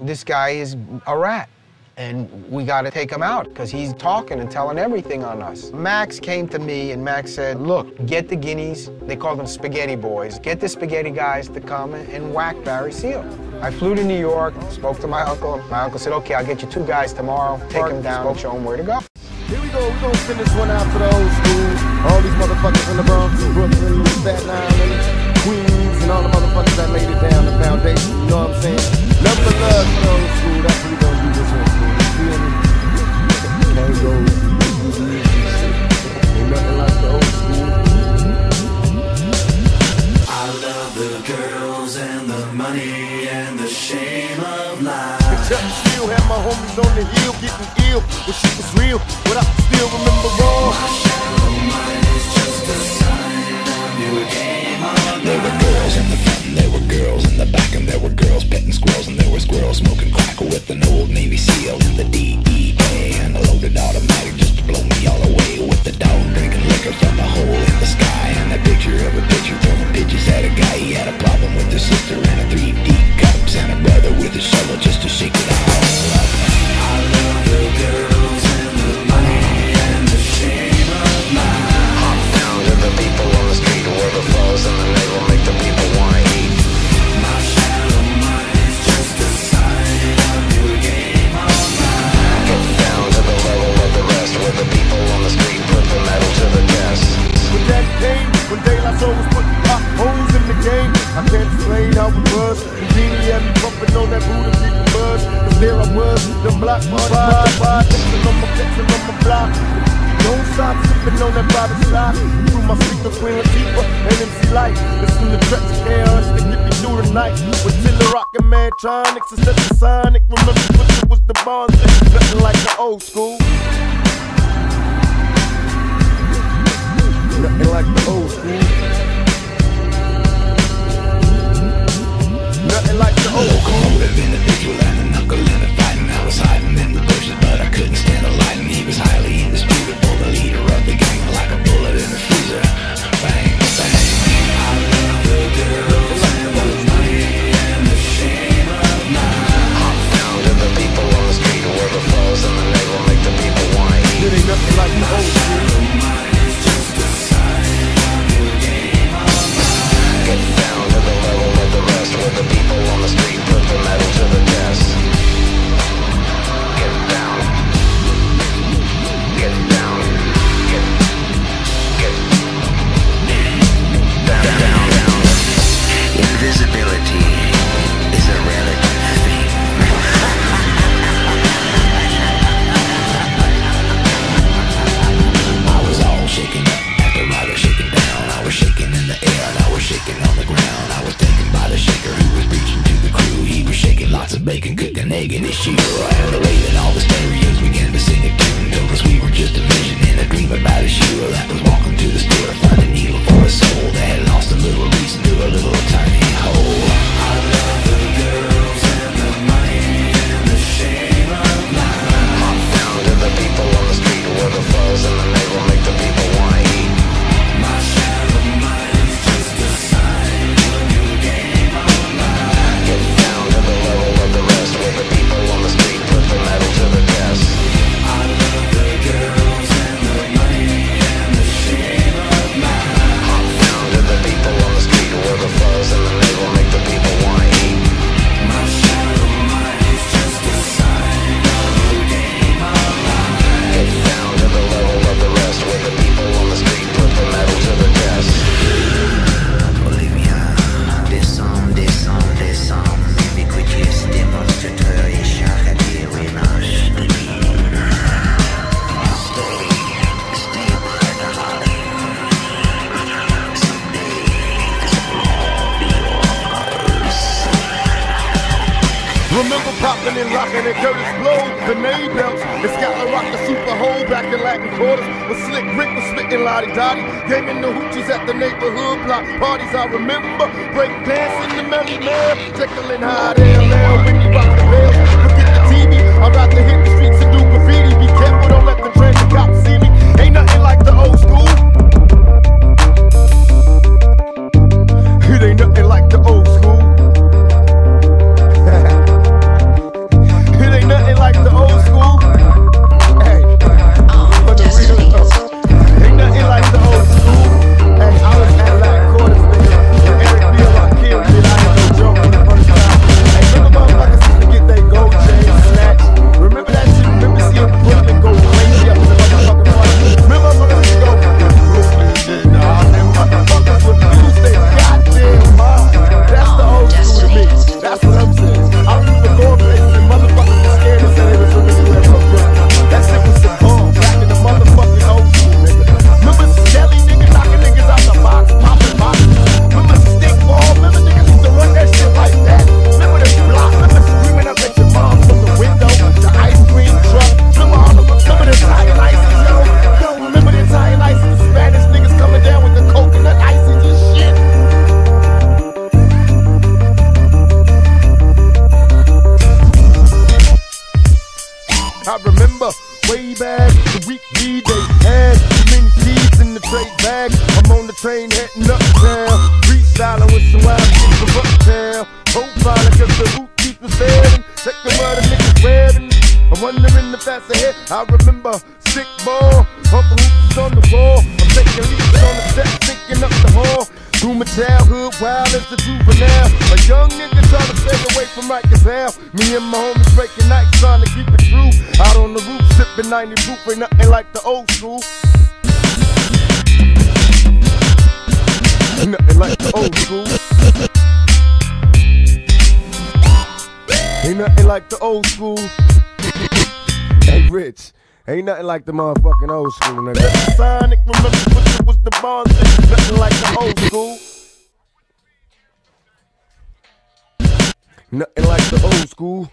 this guy is a rat and we got to take him out because he's talking and telling everything on us. Max came to me and Max said, look, get the guineas, they call them spaghetti boys, get the spaghetti guys to come and whack Barry Seal. I flew to New York, spoke to my uncle. My uncle said, okay, I'll get you two guys tomorrow, take them down, and show them where to go. Here we go, we're gonna send this one out to the old school. All these motherfuckers in the Bronx, Brooklyn, Staten Island, Queens, and all the motherfuckers that made it down foundation, you know what I'm saying? Love old school, that's what we gonna do this one. You feel me? Can't go Ain't nothing like the old school. I love the girls and the money and the shame of life. Chuck still had my homies on the hill getting ill. When shit was real, but I still remember all. Was, the block party, party, flexing on my, flexing on my block. Don't stop sipping on that private stock. Through my speaker, Queen Latifah and MC Lyte. Listen to tracks chaos to get me the night. With Tiller rockin' Mantronix instead of Sonic. Remember, Twister was the bonds. Nothing like the old school. Nothing like the old school. Cooking egg in his popping and locking at Kurtis Blow, the name belts, got Scott La Rock the super hole back in Latin quarters. With Slick Rick was spitting La Di Da Di, gaming the hoochies at the neighborhood block parties. I remember break dancing the Melly Man, tickling hot LL when you rock the bells. Forget the TV, I'd rather hit the streets and do graffiti. Be careful, don't let the transit cops see me. Ain't nothing like the we they had too many seeds in the trade bag. I'm on the train heading uptown, freestyling with some wild shit from uptown. Profiling cause the hoop keeps us failing. Check the mother niggas wearing. I'm wondering if that's ahead. I remember sick ball, childhood, wild as a juvenile. A young nigga trying to stay away from Mike Hal. Me and my homies breaking nights trying to keep it true. Out on the roof, sipping 90 proof, ain't nothing like the old school. Ain't nothing like the old school. Ain't nothing like the old school. Hey, Rich. Ain't nothing like the motherfucking old school, nigga. Sonic, remember was the? Nothing like the old school. Nothing like the old school.